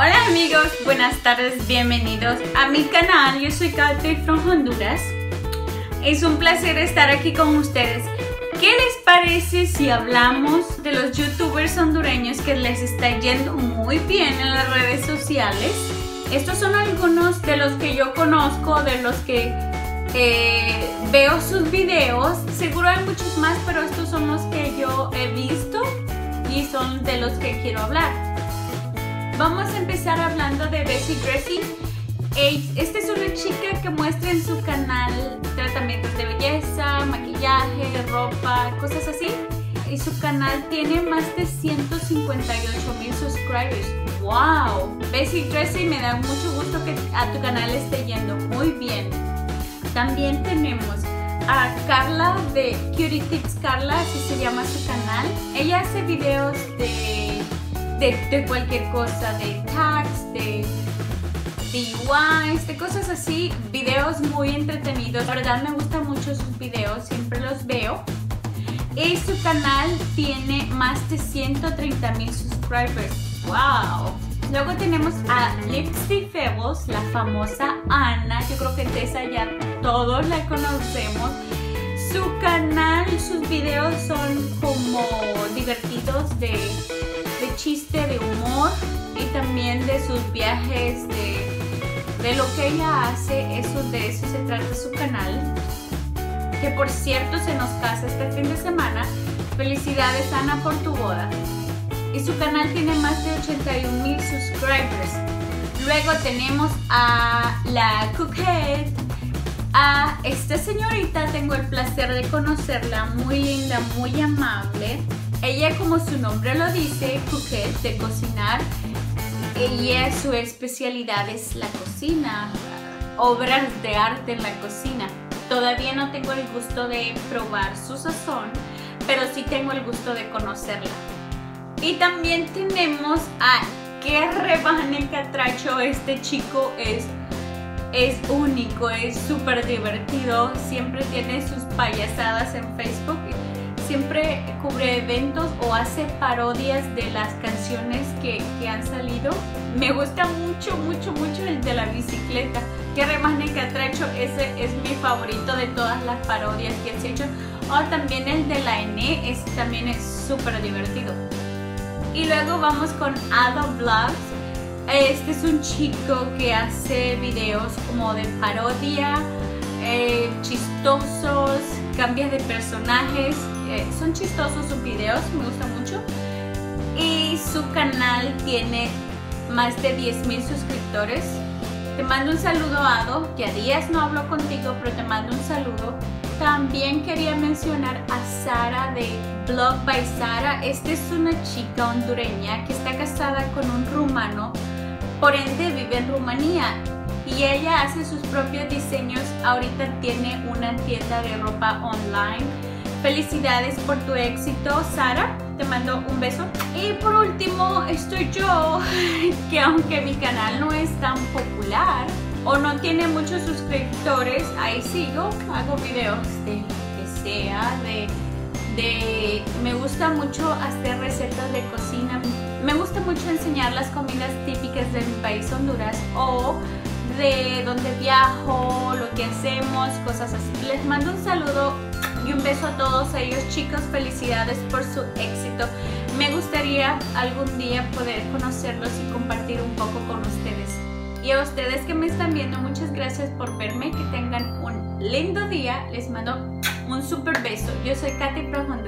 Hola amigos, buenas tardes, bienvenidos a mi canal. Yo soy Katy from Honduras. Es un placer estar aquí con ustedes. ¿Qué les parece si hablamos de los youtubers hondureños que les está yendo muy bien en las redes sociales? Estos son algunos de los que yo conozco, de los que eh, veo sus videos. Seguro hay muchos más, pero estos son los que yo he visto y son de los que quiero hablar. Vamos a empezar hablando de Bessie Dressy. Esta es una chica que muestra en su canal tratamientos de belleza, maquillaje, ropa, cosas así. Y su canal tiene más de 158 mil subscribers. ¡Wow! Bessie Dressy, me da mucho gusto que a tu canal esté yendo muy bien. También tenemos a Carla de Cutie Tips Carla, así se llama su canal. Ella hace videos de, de, cualquier cosa, de tags, de DIYs, de cosas así, videos muy entretenidos. La verdad me gustan mucho sus videos, siempre los veo. Y su canal tiene más de 130 mil subscribers. ¡Wow! Luego tenemos a Lipstick Pebbles, la famosa Ana. Yo creo que Tessa ya todos la conocemos. Su canal, sus videos son como divertidos de chiste, de humor y también de sus viajes, de, de lo que ella hace. Eso, de eso se trata su canal. Que por cierto se nos casa este fin de semana. Felicidades Ana por tu boda y su canal tiene más de 81 mil subscribers. Luego tenemos a la Cookhead. A esta señorita tengo el placer de conocerla, muy linda, muy amable. Ella, como su nombre lo dice, Cookhead, de cocinar. Ella, su especialidad es la cocina, obras de arte en la cocina. Todavía no tengo el gusto de probar su sazón, pero sí tengo el gusto de conocerla. Y también tenemos a qué rebane catracho. Este chico es, es único, es súper divertido. Siempre tiene sus payasadas en Facebook. Siempre cubre eventos o hace parodias de las canciones que, que han salido. Me gusta mucho, mucho, mucho el de la bicicleta. Que remane catracho, ese es mi favorito de todas las parodias que has hecho. O también el de la N, ese también es súper divertido. Y luego vamos con Ado Vlogs. Este es un chico que hace videos como de parodia, eh, chistosos, cambios de personajes. Eh, son chistosos sus videos, me gusta mucho. Y su canal tiene más de 10.000 suscriptores. Te mando un saludo, Ado, que a días no hablo contigo, pero te mando un saludo. También quería mencionar a Sara de Blog by Sara. Esta es una chica hondureña que está casada con un rumano, por ende vive en Rumanía y ella hace sus propios diseños. Ahorita tiene una tienda de ropa online. Felicidades por tu éxito, Sara. Te mando un beso. Y por último, estoy yo, que aunque mi canal no es tan popular, o no tiene muchos suscriptores, ahí sigo, hago videos de lo que sea, de, de, me gusta mucho hacer recetas de cocina, me gusta mucho enseñar las comidas típicas de mi país Honduras o de donde viajo, lo que hacemos, cosas así. Les mando un saludo y un beso a todos ellos chicos, felicidades por su éxito. Me gustaría algún día poder conocerlos y compartir un poco con ustedes. Y a ustedes que me están viendo, muchas gracias por verme. Que tengan un lindo día. Les mando un super beso. Yo soy Katy Pro Honduras. Bye.